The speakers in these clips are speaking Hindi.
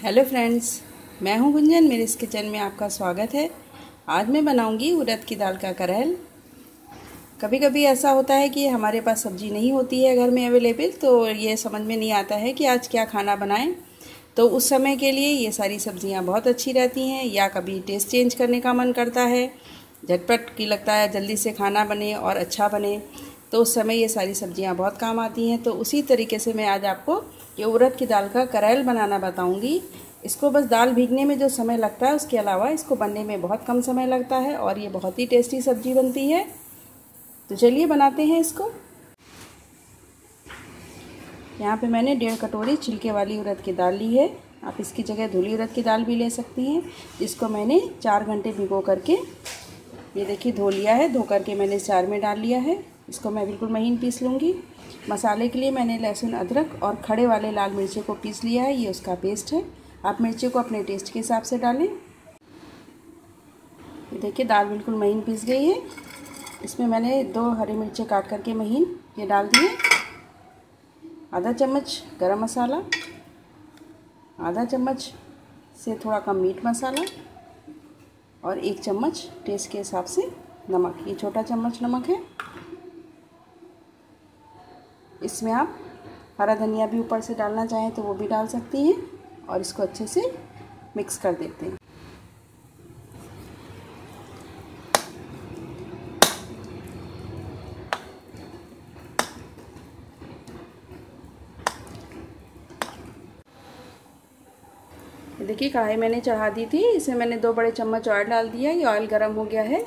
हेलो फ्रेंड्स, मैं हूँ गुंजन। मेरे इस किचन में आपका स्वागत है। आज मैं बनाऊँगी उड़द की दाल का करहल कभी कभी ऐसा होता है कि हमारे पास सब्ज़ी नहीं होती है घर में अवेलेबल तो ये समझ में नहीं आता है कि आज क्या खाना बनाएँ। तो उस समय के लिए ये सारी सब्ज़ियाँ बहुत अच्छी रहती हैं, या कभी टेस्ट चेंज करने का मन करता है। झटपट की लगता है जल्दी से खाना बने और अच्छा बने तो उस समय ये सारी सब्ज़ियाँ बहुत काम आती हैं। तो उसी तरीके से मैं आज आपको ये उड़द की दाल का करैल बनाना बताऊँगी। इसको बस दाल भीगने में जो समय लगता है, उसके अलावा इसको बनने में बहुत कम समय लगता है और ये बहुत ही टेस्टी सब्ज़ी बनती है। तो चलिए बनाते हैं इसको। यहाँ पे मैंने डेढ़ कटोरी छिलके वाली उड़द की दाल ली है। आप इसकी जगह धुली उड़द की दाल भी ले सकती हैं, जिसको मैंने चार घंटे भिगो करके, ये देखिए धो लिया है, धो करके मैंने चार में डाल लिया है। इसको मैं बिल्कुल महीन पीस लूँगी। मसाले के लिए मैंने लहसुन, अदरक और खड़े वाले लाल मिर्ची को पीस लिया है। ये उसका पेस्ट है। आप मिर्ची को अपने टेस्ट के हिसाब से डालें। देखिए, दाल बिल्कुल महीन पीस गई है। इसमें मैंने दो हरी मिर्ची काट करके महीन ये डाल दिए। आधा चम्मच गरम मसाला, आधा चम्मच से थोड़ा कम मीट मसाला और एक चम्मच टेस्ट के हिसाब से नमक। ये छोटा चम्मच नमक है। इसमें आप हरा धनिया भी ऊपर से डालना चाहें तो वो भी डाल सकती हैं और इसको अच्छे से मिक्स कर देते हैं। देखिए कढ़ाई मैंने चढ़ा दी थी, इसमें मैंने दो बड़े चम्मच ऑयल डाल दिया, ये ऑयल गर्म हो गया है।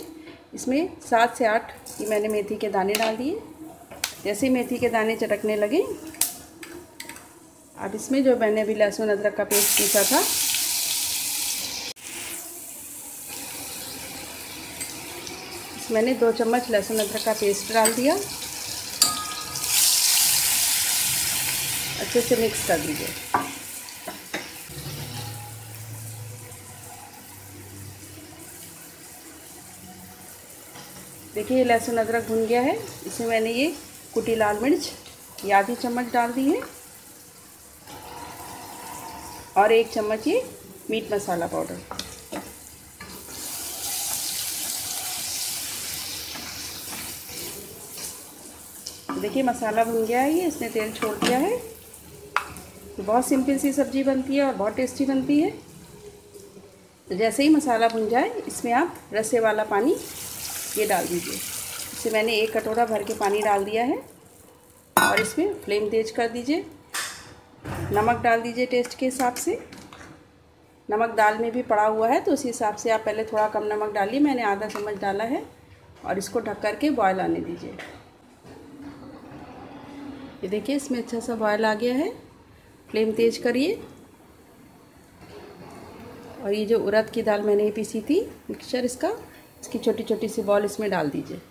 इसमें सात से आठ ये मैंने मेथी के दाने डाल दिए। जैसे मेथी के दाने चटकने लगे, अब इसमें जो मैंने अभी लहसुन अदरक का पेस्ट पीसा था, मैंने दो चम्मच लहसुन अदरक का पेस्ट डाल दिया। अच्छे से मिक्स कर दीजिए। देखिए लहसुन अदरक भुन गया है। इसमें मैंने ये कुटी लाल मिर्च ये आधी चम्मच डाल दी है, और एक चम्मच ये मीट मसाला पाउडर। देखिए, मसाला भुन गया है ये, इसने तेल छोड़ दिया है। तो बहुत सिंपल सी सब्ज़ी बनती है और बहुत टेस्टी बनती है। तो जैसे ही मसाला भुन जाए, इसमें आप रसे वाला पानी ये डाल दीजिए। इसे मैंने एक कटोरा भर के पानी डाल दिया है और इसमें फ्लेम तेज कर दीजिए। नमक डाल दीजिए टेस्ट के हिसाब से। नमक दाल में भी पड़ा हुआ है तो उसी हिसाब से आप पहले थोड़ा कम नमक डालिए। मैंने आधा चम्मच डाला है और इसको ढक कर के बॉयल आने दीजिए। ये देखिए, इसमें अच्छा सा बॉयल आ गया है। फ्लेम तेज करिए। और ये जो उड़द की दाल मैंने पीसी थी मिक्सचर इसका, इसकी छोटी छोटी सी बॉल इसमें डाल दीजिए।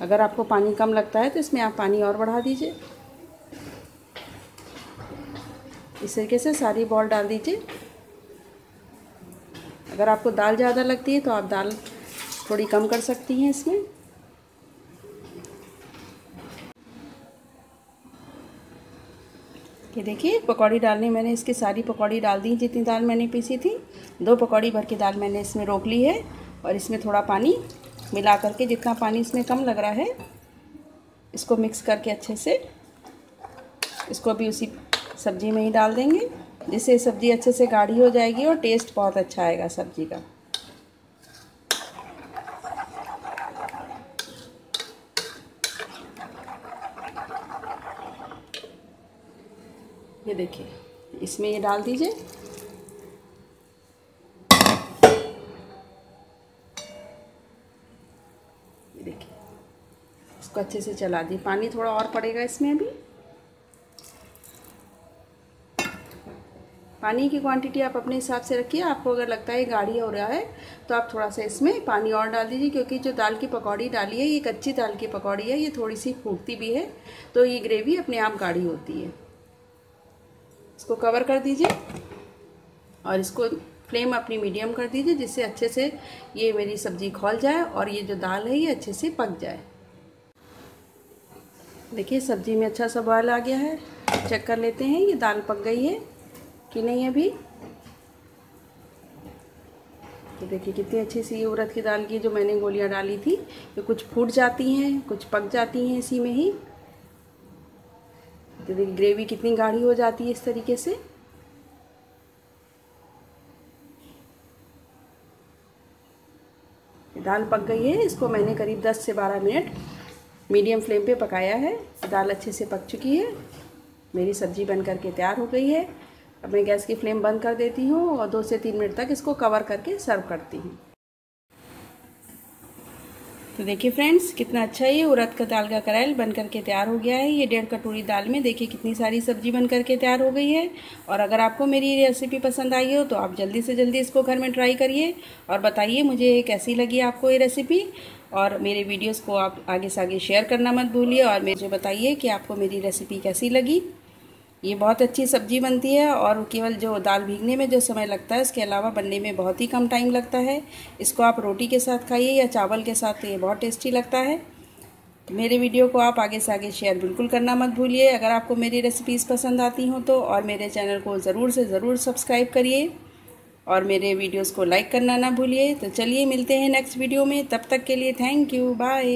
अगर आपको पानी कम लगता है तो इसमें आप पानी और बढ़ा दीजिए। इस तरीके से सारी बॉल डाल दीजिए। अगर आपको दाल ज़्यादा लगती है तो आप दाल थोड़ी कम कर सकती हैं इसमें। ये देखिए, पकौड़ी डालने मैंने इसकी सारी पकौड़ी डाल दी जितनी दाल मैंने पीसी थी। दो पकौड़ी भर के दाल मैंने इसमें रोक ली है और इसमें थोड़ा पानी मिला करके जितना पानी इसमें कम लग रहा है, इसको मिक्स करके अच्छे से, इसको भी उसी सब्ज़ी में ही डाल देंगे, जिससे सब्ज़ी अच्छे से गाढ़ी हो जाएगी और टेस्ट बहुत अच्छा आएगा सब्ज़ी का। ये देखिए, इसमें ये डाल दीजिए। देखिए। इसको अच्छे से चला दी। पानी थोड़ा और पड़ेगा इसमें अभी। पानी की क्वांटिटी आप अपने हिसाब से रखिए। आपको अगर लगता है गाढ़ी हो रहा है तो आप थोड़ा सा इसमें पानी और डाल दीजिए, क्योंकि जो दाल की पकौड़ी डाली है, ये कच्ची दाल की पकौड़ी है, ये थोड़ी सी फूटती भी है तो ये ग्रेवी अपने आप गाढ़ी होती है। इसको कवर कर दीजिए और इसको फ्लेम अपनी मीडियम कर दीजिए, जिससे अच्छे से ये मेरी सब्ज़ी खोल जाए और ये जो दाल है, ये अच्छे से पक जाए। देखिए, सब्ज़ी में अच्छा सा बॉयल आ गया है। चेक कर लेते हैं, ये दाल पक गई है कि नहीं अभी? तो देखिए, कितनी अच्छी सी उड़द की दाल की जो मैंने गोलियाँ डाली थी, ये कुछ फूट जाती हैं, कुछ पक जाती हैं इसी में ही। तो देखिए ग्रेवी कितनी गाढ़ी हो जाती है इस तरीके से। दाल पक गई है। इसको मैंने करीब 10 से 12 मिनट मीडियम फ्लेम पे पकाया है। दाल अच्छे से पक चुकी है। मेरी सब्ज़ी बन करके तैयार हो गई है। अब मैं गैस की फ्लेम बंद कर देती हूँ और दो से तीन मिनट तक इसको कवर करके सर्व करती हूँ। तो देखिए फ्रेंड्स कितना अच्छा ये उड़द का दाल का करेल बन करके तैयार हो गया है। ये डेढ़ कटोरी दाल में देखिए कितनी सारी सब्ज़ी बन करके तैयार हो गई है। और अगर आपको मेरी रेसिपी पसंद आई हो तो आप जल्दी से जल्दी इसको घर में ट्राई करिए और बताइए, मुझे कैसी लगी आपको ये रेसिपी और मेरे वीडियोस को आप आगे से आगे शेयर करना मत भूलिए और मुझे बताइए कि आपको मेरी रेसिपी कैसी लगी। ये बहुत अच्छी सब्ज़ी बनती है और केवल जो दाल भीगने में जो समय लगता है इसके अलावा बनने में बहुत ही कम टाइम लगता है। इसको आप रोटी के साथ खाइए या चावल के साथ तो ये बहुत टेस्टी लगता है। मेरे वीडियो को आप आगे से आगे शेयर बिल्कुल करना मत भूलिए। अगर आपको मेरी रेसिपीज़ पसंद आती हों तो और मेरे चैनल को ज़रूर से ज़रूर सब्सक्राइब करिए और मेरे वीडियोज़ को लाइक करना ना भूलिए। तो चलिए मिलते हैं नेक्स्ट वीडियो में। तब तक के लिए थैंक यू बाय